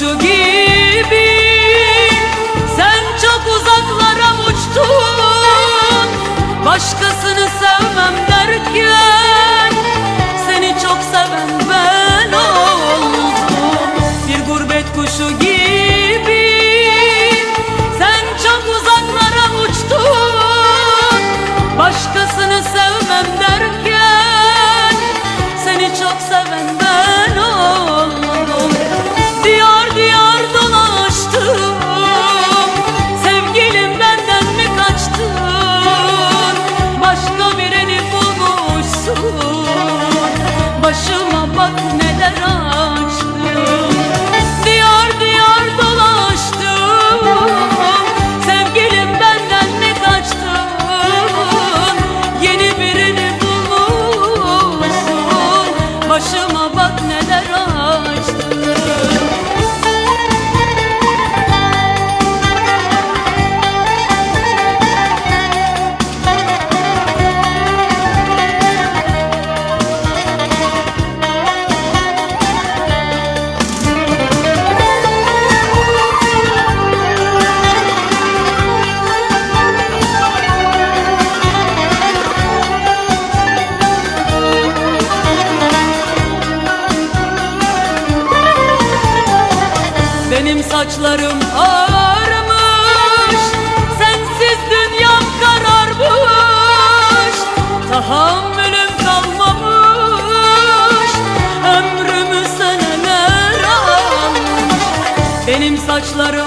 kuşu gibi. Sen çok uzaklara uçtun. Başka benim saçlarım ağarmış. Sensiz dünyam kararmış. Tahammülüm kalmamış. Ömrümü seneler almış Benim saçlarım